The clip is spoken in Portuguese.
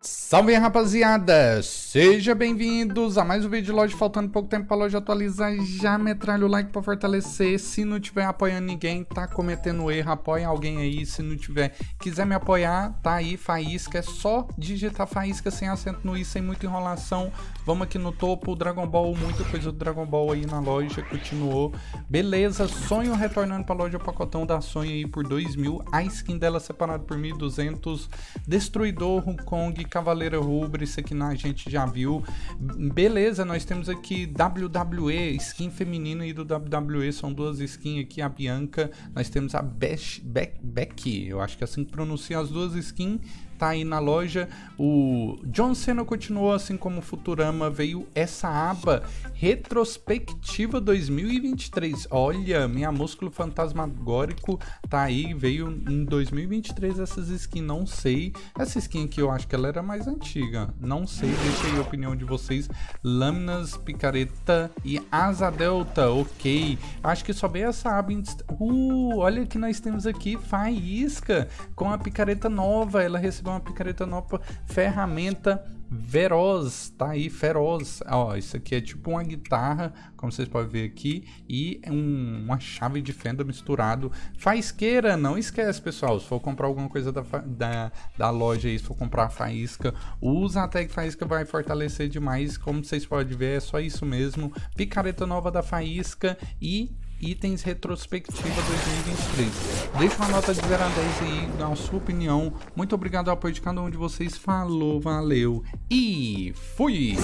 Salve rapaziada, seja bem-vindos a mais um vídeo de loja, faltando pouco tempo para a loja atualizar, já metralha o like para fortalecer, se não tiver apoiando ninguém, tá cometendo erro, apoia alguém aí, se não tiver, quiser me apoiar, tá aí, Faísca, é só digitar Faísca sem acento no i, sem muita enrolação, vamos aqui no topo, Dragon Ball, muita coisa do Dragon Ball aí na loja, continuou, beleza, Sonho retornando para a loja, pacotão da Sonho aí por 2 mil, a skin dela separada por 1.200, Destruidor, Hong Kong, Cavaleira Rubra, isso aqui a gente já viu. Beleza, nós temos aqui WWE, skin feminina e do WWE, são duas skins aqui, a Bianca, nós temos a Besh, Beck, Becky, eu acho que é assim que pronuncia as duas skins, tá aí na loja. O John Cena continuou assim como Futurama, veio essa aba retrospectiva 2023. Olha, minha músculo fantasmagórico tá aí, veio em 2023 essas skins, não sei. Essa skin aqui eu acho que ela era mais antiga, não sei, deixa aí a opinião de vocês. Lâminas, picareta e asa delta, ok. Acho que só veio essa aba. Uh, olha que nós temos aqui faísca com a picareta nova, ela recebeu uma picareta nova, ferramenta Veroz, tá aí, feroz. Ó, isso aqui é tipo uma guitarra, como vocês podem ver aqui, e um, uma chave de fenda misturado. Faisqueira, não esquece, pessoal. Se for comprar alguma coisa da, da, da loja aí, se for comprar faísca, usa a tag faísca, vai fortalecer demais. Como vocês podem ver, é só isso mesmo. Picareta nova da faísca e itens retrospectiva 2023. Deixa uma nota de 0 a 10 aí, na sua opinião. Muito obrigado ao apoio de cada um de vocês. Falou, valeu e fui!